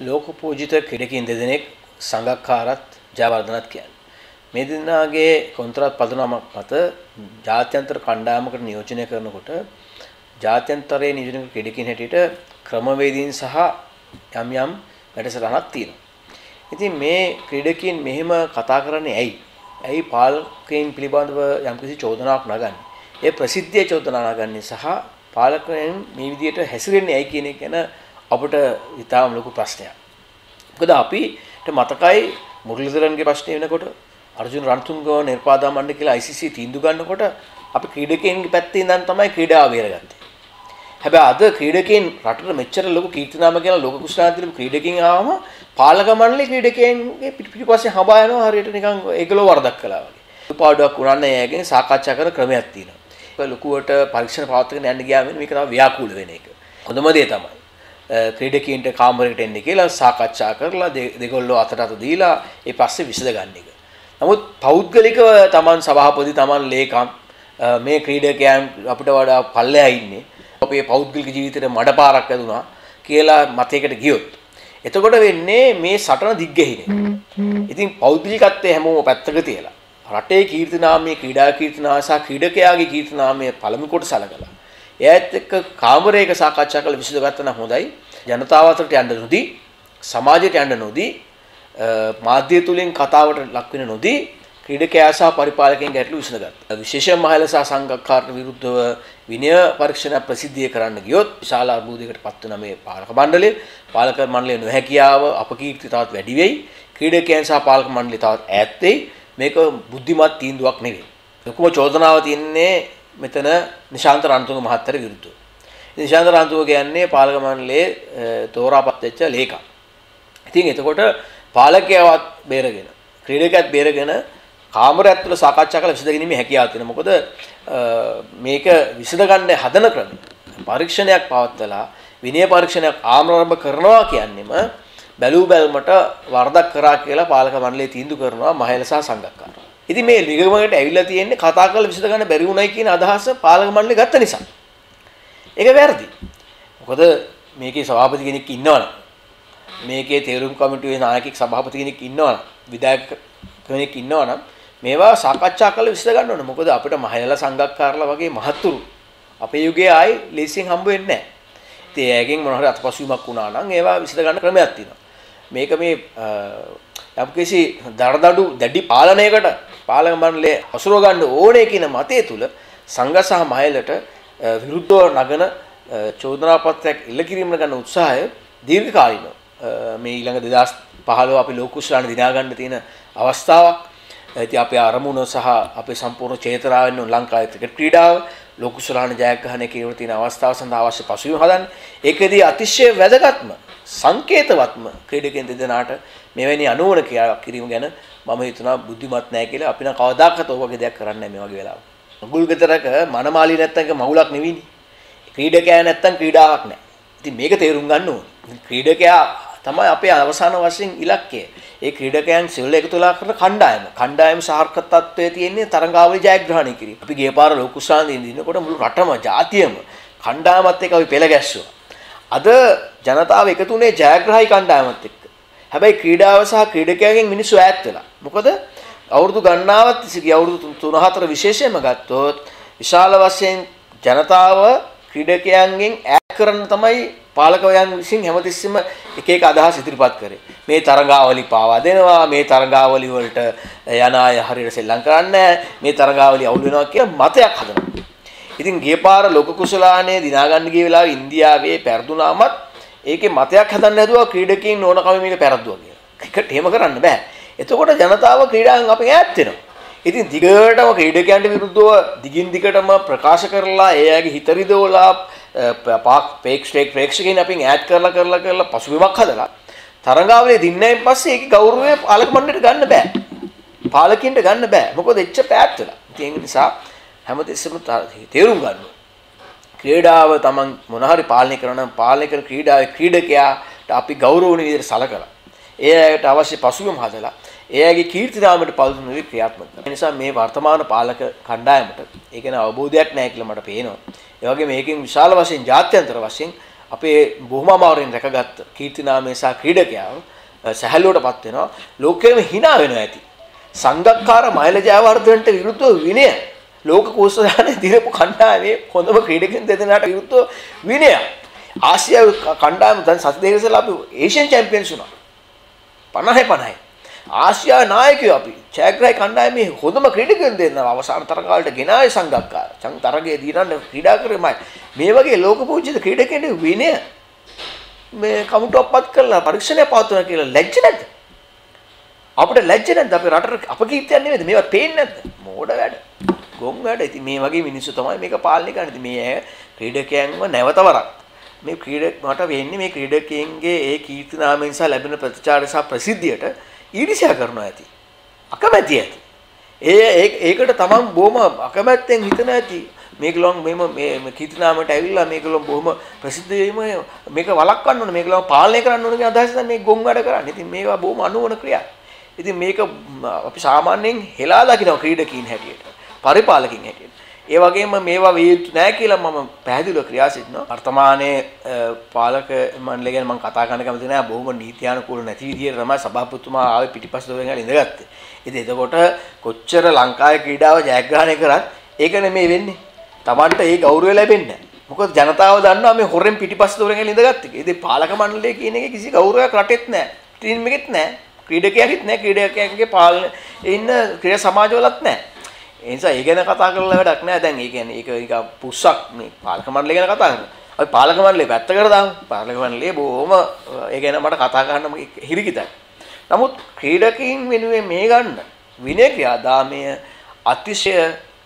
ලෝක පූජිත ක්‍රීඩකයන් දෙදෙනෙක් සංගක්කාරත් ජයවර්ධනත් කියන්නේ. මේ දෙන්නාගේ කොන්ත්‍රාත් පදනමක් මත ජාත්‍යන්තර කණ්ඩායමකට නියෝජනය කරනකොට ජාත්‍යන්තරයේ නියෝජනය ක්‍රීඩකයන් හැටියට ක්‍රමවේදීන් සහ යම් යම් වැඩසටහනක් තියෙනවා. ඉතින් මේ ක්‍රීඩකයන් මෙහෙම කතා කරන්නේ ඇයි? ඇයි පාලකයන් පිළිබඳව යම්කිසි චෝදනාවක් නගන්නේ? ඒ ප්‍රසිද්ධිය චෝදනා නගන්නේ සහ පාලකයන් මේ විදිහට හැසිරෙන්නේ ඇයි කියන එක ගැන අපිට ඉතාම ලොකු ප්‍රශ්නයක්. මොකද අපිට මතකයි මුරලිදරන්ගේ ප්‍රශ්නේ වෙනකොට අර්ජුන රන්තුංගව නිර්පාදා මණ්ඩල කියලා ICC තීන්දුව ගන්නකොට අපි ක්‍රීඩකයන්ගේ පැත්තේ ඉඳන් තමයි ක්‍රීඩාව බේරගත්තේ. හැබැයි අද ක්‍රීඩකයන් රටට මෙච්චර ලොකු කීර්තිනාම කියලා ලෝක කුසලාන්තිරම ක්‍රීඩකයන් ආවම පාලක මණ්ඩලේ ක්‍රීඩකයන්ගේ පිටිපස්සේ හඹා යනවා හරියට නිකන් ඒගොල්ලෝ වරදක් කළා වගේ. පාඩුවක් උනන්නේ ඒගෙන් සාකච්ඡා කරන ක්‍රමයක් තියෙනවා. ඒක ලොකුවට පරීක්ෂණ පවත්වාගෙන යන්න ගියාම මේක තමයි ව්‍යාකූල වෙන එක. හොඳම දේ තමයි. ක්‍රීඩකීන්ට කාමරයකට එන්න කියලා සාකච්ඡා කරලා දෙගොල්ලෝ අතට අත දීලා ඒ පස්සේ විසඳ ගන්න එක. නමුත් පෞද්ගලිකව Taman සභාපති Taman ලේකම් මේ ක්‍රීඩකයන් අපිට වඩා පල්ලෙහා ඉන්නේ. අපේ පෞද්ගලික ජීවිතේට මඩපාරක් ඇදුනා කියලා මතයකට ගියොත් එතකොට වෙන්නේ මේ සටන දිග්ගැහිනේ. ඉතින් පෞද්ගලිකත්වයේ හැමෝම පැත්තක තියලා රටේ කීර්තිනාමයේ ක්‍රීඩා කීර්තිනාම සහ ක්‍රීඩකයාගේ කීර්තිනාමයේ පළමු කොට සලකලා එයාත් එක්ක කාමරයක සාකච්ඡා කරලා විසඳගත්තා නම් හොඳයි. ජනතාව අතරට යන්න නොදී, සමාජයට යන්න නොදී, මාධ්‍ය තුලින් කතාවට ලක් වෙන නොදී ක්‍රීඩකයා සහ පරිපාලකයන් ගැටලු විසඳගත්තා. විශේෂයෙන් මහල සහ සංඝකාරට විරුද්ධව විනය පරීක්ෂණ ප්‍රසිද්ධිය කරන්න ගියොත් විශාල අර්බුදයකට පත් වෙන මේ පාලක මණ්ඩලය, පාලක මණ්ඩලයේ නොහැකියාව අපකීර්ති තවත් වැඩි වෙයි. ක්‍රීඩකයන් සහ පාලක මණ්ඩලය තවත් ඈත් වෙයි. මේක බුද්ධිමත් තීන්දුවක් නෙවෙයි. ලොකුම චෝදනාව තියෙන්නේ මෙතන නිශාන්ත රණතුංග මහත්තයාට විරුද්ධව. නිශාන්ත රණතුංග කියන්නේ පාලක මණ්ඩලයේ තෝරාපත් වෙච්ච ලේකම්. ඉතින් එතකොට පාලකයාවත් බේරගෙන ක්‍රීඩකයාත් බේරගෙන කාමරය ඇතුළ සාකච්ඡා කරලා විසඳගැනීමේ හැකියාව තියෙනවා. මොකද මේක විසඳගන්න හදන ක්‍රම පරීක්ෂණයක් පවත්වලා විනය පරීක්ෂණයක් ආරම්භ කරනවා කියන්නේම බැලූ බැල්මට වරදක් කරා කියලා පාලක මණ්ඩලය තීන්දුව කරනවා මහේල සහ සංගක්කාර. ඉතින් මේ නිගමනයට ඇවිල්ලා තියෙන්නේ කතා කරලා විසඳ ගන්න බැරි වුණයි කියන අදහස පාලක මණ්ඩලය ගත්ත නිසා. ඒක වැරදි. මොකද මේකේ සභාපති කෙනෙක් ඉන්නවනම් මේකේ තේරුම් කමිටුවේ නායකයෙක් සභාපති කෙනෙක් ඉන්නවනම් විධායක කෙනෙක් ඉන්නවනම් මේවා සාකච්ඡා කරලා විසඳ ගන්න ඕනේ. මොකද අපිට මහයලා සංගක්කාරලා වගේ මහත්තුරු අපේ යුගයේ ආයි ලේසියෙන් හම්බ වෙන්නේ නැහැ. ඉතින් ඒගෙන් මොන හරි අතපසුවීමක් වුණා නම් ඒවා විසඳ ගන්න ක්‍රමයක් තියෙනවා. මේක මේ යම්කිසි දරදඬු දැඩි පාලනයකට පාලක මණ්ඩලයේ අසුර ගන්න ඕනේ කියන මතය තුල සංඝ සහ මහලට විරුද්ධව නගන චෝදනා පත්‍රයක් ඉල්ල කිරීමකට ගන්න උත්සාහය දීර්ඝකාලීනව මේ ඊළඟ 2015 අපි ලෝක කුසලාන දිනා ගන්න තියෙන අවස්ථාවක්. ඉතින් අපේ අරමුණ සහ අපේ සම්පූර්ණ චේතනාවෙන් ලංකාවේ ක්‍රිකට් ක්‍රීඩාව ලෝක කුසලාන ජයග්‍රහණය කිරීම තියෙන අවස්ථාව සඳහා අවශ්‍ය පසුබිම හදන්න. ඒකෙදී අතිශය වැදගත්ම සංකේතවත්ම ක්‍රීඩකයන් දෙදෙනාට මෙවැනි අනුවන කිරීම ගැන මම හිතනවා බුද්ධිමත් නැහැ කියලා අපි නම් කවදාකවත් ඔය වගේ දෙයක් කරන්නේ නැහැ මේ වගේ වෙලාවක. මුගුල් ගෙදරක මනමාලි නැත්තම් ඒක මවුලක් නෙවෙයිනේ. ක්‍රීඩකයා නැත්තම් ක්‍රීඩාවක් නැහැ. ඉතින් මේක තේරුම් ගන්න ඕනේ. ක්‍රීඩකයා තමයි අපේ අවසාන වශයෙන් ඉලක්කය. ඒ ක්‍රීඩකයන් සියල්ල එකතුලා කරන කණ්ඩායම. කණ්ඩායම සාර්ථකත්වයේ තියෙන්නේ තරඟාවලි ජයග්‍රහණය කිරීම. අපි ගිය පාර ලෝක කුසාන්දී ඉන්නකොට මුළු රටම ජාතියම කණ්ඩායමත් එක්ක අපි පෙළ ගැස්සුවා. අද ජනතාව එකතුනේ ජයග්‍රහයි කණ්ඩායමත් එක්ක. හැබැයි ක්‍රීඩාව සහ ක්‍රීඩකයන්ගෙන් මිනිස්සු ඈත් වෙලා. මොකද අවුරුදු ගණනාවක් තිස්සේ අවුරුදු 3-4 විශේෂයෙන්ම ගත්තොත් විශාල වශයෙන් ජනතාව ක්‍රීඩකයන්ගෙන් ඈත් කරන්න තමයි පාලකයන් විසින් හැමතිස්සෙම එක එක අදහස් ඉදිරිපත් කරේ. මේ තරඟාවලි පාවා දෙනවා, මේ තරඟාවලි වලට යන අය හරියට සෙල්ලම් කරන්නේ මේ තරඟාවලි අවුල් වෙනවා කියලා මතයක් හදනවා. ඉතින් ගිය පාර ලෝක කුසලානේ දිනා ගන්න ගිය වෙලාවේ ඉන්දියාවේ පෙරදුනාමත් ඒකේ මතයක් හදන්න හැදුවා ක්‍රීඩකයන් ඕනකම මේක පෙරද්දුවා කියලා. ක්‍රිකට් එහෙම කරන්න බෑ. එතකොට ජනතාව ක්‍රීඩාවෙන් අපෙන් ඈත් වෙනවා. ඉතින් දිගටම ක්‍රීඩකයන්ට විරුද්ධව දිගින් දිගටම ප්‍රකාශ කරලා ඒ අයගේ හිත රිදවලා පාක් පේක්ෂේක් ප්‍රේක්ෂකයන් අපෙන් ඈත් කරලා කරලා කරලා පසුබිමක් හදලා තරඟාවලිය දින්නයින් පස්සේ ඒකේ ගෞරවය පාලක මණ්ඩලයට ගන්න බෑ. පාලකින්ට ගන්න බෑ. මොකද එච්චර ඈත් වෙලා. ඉතින් ඒ නිසා හැමතිස්සෙම තේරුම් ගන්න ක්‍රීඩාව තමන් මොන හරි පාලනය කරන නම් පාලනය කරන ක්‍රීඩාවේ ක්‍රීඩකයාට අපි ගෞරවණීය විදිහට සලකලා ඒ අයට අවශ්‍ය පසුබිම හදලා ඒ අයගේ කීර්තිනාමයට පළතුරු විදිහට ක්‍රියාත්මක කරනවා. ඒ නිසා මේ වර්තමාන පාලක කණ්ඩායමට ඒ කියන අවබෝධයක් නැහැ කියලා මට පේනවා. ඒ වගේ මේකෙන් විශාල වශයෙන් ජාත්‍යන්තර වශයෙන් අපේ බොහොම අමාරුවෙන් රැකගත්ත කීර්තිනාමය සහ ක්‍රීඩකයාව සැහැල්ලුවටපත් වෙනවා ලෝකෙම hina වෙනවා ඇති සංගක්කාර මයිල ජයවර්ධනට විරුද්ධව විනය ලෝක කෝෂදානේ දිරපු කණ්ඩායමේ හොඳම ක්‍රීඩකයන් දෙදෙනාට විරුද්ධව විනය ආසියාවේ කණ්ඩායම දැන් සති දෙකක ඉස්සෙල්ලා අපි ඒෂියන් චැම්පියන්ස් වුණා 50 50 ආසියා නායකයෝ අපි ඡායාග්‍රහය කණ්ඩායමේ හොඳම ක්‍රීඩකයන් දෙන්නා අවසාන තරගාවලට ගෙනාවේ සංගක්කාර. චං තරගයේ දීනන්න ක්‍රීඩා කරෙමයි. මේ වගේ ලෝක පූජිත ක්‍රීඩකයන්ට විනය මේ කමුටුවක්පත් කරලා පරීක්ෂණය පවත්වන කියලා ලැජ්ජ නැද්ද? අපිට ලැජ්ජ නැද්ද? අපේ රටට අපකීර්තියක් නෙමෙයිද? මේවා පේන්නේ නැද්ද? මෝඩ වැඩ. ගොම් වැඩ. ඉතින් මේ වගේ මිනිස්සු තමයි මේක පාලනය කරන්නේ. ඉතින් මේ ක්‍රීඩකයන්ව නැවත වරක් මේ ක්‍රීඩක මට වෙන්නේ මේ ක්‍රීඩකයන්ගේ ඒ කීර්ති නාමයෙන් සහ ලැබෙන ප්‍රතිචාර සහ ප්‍රසිද්ධියට ඊර්ෂ්‍යා කරනවා ඇති. අකමැති ඇති. ඒ ඒකට තමන් බොහොම අකමැත්තෙන් හිතන ඇති. මේකලොන් මෙම මේ කීර්තිනාමයට ඇවිල්ලා මේකලොන් බොහොම ප්‍රසිද්ධ වීම මේක වළක්වන්න ඕනේ මේකලොන් පාලනය කරන්න ඕනේ කියන අදහසෙන් මේ ගොන් වැඩ කරන්නේ. ඉතින් මේවා බොහොම අනුවන ක්‍රියා. ඉතින් මේක අපි සාමාන්‍යයෙන් හෙලා දකිනවා ක්‍රීඩකීන් හැටියට. පරිපාලකින් හැටියට. ඒ වගේම මේවා විය යුතු නැහැ කියලා මම පැහැදිලිව ක්‍රියා සිටිනවා. වර්තමානයේ පාලක මණ්ඩලය ගැන මම කතා කරන්න කැමති නැහැ. බොහොම නීත්‍යානුකූල නැති විදිහට තමයි සභාපතිතුමා ආවේ පිටිපස්ස දොරෙන් ගාලා ඉඳගත්තේ. ඉතින් එතකොට කොච්චර ලංකාවේ ක්‍රීඩාව ජයග්‍රහණය කරත් ඒක නෙමෙයි වෙන්නේ. Tamanට ඒ ගෞරවය ලැබෙන්නේ මොකද ජනතාව දන්නවා මේ හොරෙන් පිටිපස්ස දොරෙන් ගාලා ඉඳගත්තේ. ඉතින් පාලක මණ්ඩලය කියන එකේ කිසි ගෞරවයක් රටෙත් නැහැ. ටීම් එකෙත් නැහැ. ක්‍රීඩකයෙකුත් නැහැ. ක්‍රීඩකයන්ගේ පාලන ඉන්න ක්‍රීඩා සමාජවලත් නැහැ. ඒ නිසා ඒ ගැන කතා කරලා වැඩක් නැහැ. දැන් ඒ කියන්නේ ඒක ඒක පුස්සක් මේ පාලක මණ්ඩලය ගැන කතා කරනවා. අපි පාලක මණ්ඩලය පැත්තකට දාමු. පාලක මණ්ඩලය බොහොම ඒ ගැන මට කතා කරන්න හිරිකිතයි. නමුත් ක්‍රීඩකයින් වෙනුවෙන් මේ ගන්න විනය ක්‍රියාදාමය අතිශය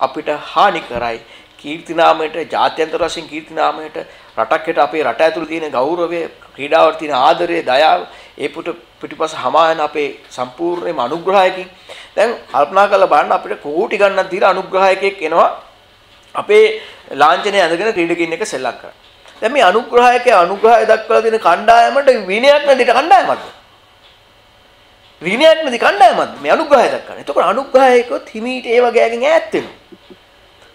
අපිට හානි කරයි. කීර්තිනාමයට ජාත්‍යන්තර වශයෙන් කීර්තිනාමයට රටකට අපේ රට ඇතුළේ තියෙන ගෞරවය ක්‍රීඩාවට තියෙන ආදරය දයාව ඒ පුට පිටිපස්ස hama යන අපේ සම්පූර්ණයෙන්ම අනුග්‍රහයකින් දැන් කල්පනා කරලා බලන්න අපිට කෝටි ගණනක් දීලා අනුග්‍රහයකෙක් එනවා අපේ ලාංඡනය ඇඳගෙන ක්‍රීඩකින් එක සෙල්ලම් කරා. දැන් මේ අනුග්‍රහයකේ අනුග්‍රහය දක්වලා තියෙන කණ්ඩායමට විනයක් නැති කණ්ඩායමක්ද? විනයක් නැති කණ්ඩායමක්ද මේ අනුග්‍රහය දක්වන්නේ. එතකොට අනුග්‍රහයකොත් හිමීට ඒ වගේකින් ඈත් වෙනවා.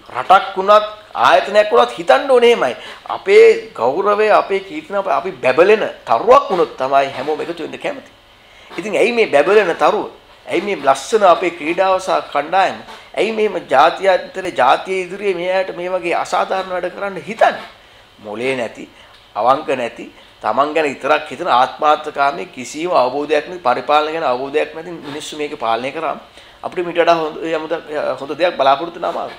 රටක් වුණත් ආයතනයක් වුණත් හිතන්න ඕනේ එහෙමයි. අපේ ගෞරවය අපේ කීර්තින අපි බැබලෙන තරුවක් වුණොත් තමයි හැමෝම එකතු වෙන්න කැමති. ඉතින් ඇයි මේ බැබලෙන තරුව? ඇයි මේ ලස්සන අපේ ක්‍රීඩාව සහ කණ්ඩායම? ඇයි මේම ජාතියාන්තර ජාතිය ඉදිරියේ මෙයාට මේ වගේ අසාධාරණ වැඩ කරන්න හිතන්නේ? මොලේ නැති, අවංක නැති, Taman ගැන විතරක් හිතන ආත්මාර්ථකාමී කිසිම අවබෝධයක් නැති පරිපාලන ගැන අවබෝධයක් නැති මිනිස්සු මේක පාලනය කරාම අපිට මීට වඩා හොඳ හොඳ දෙයක් බලාපොරොත්තු වෙනවා.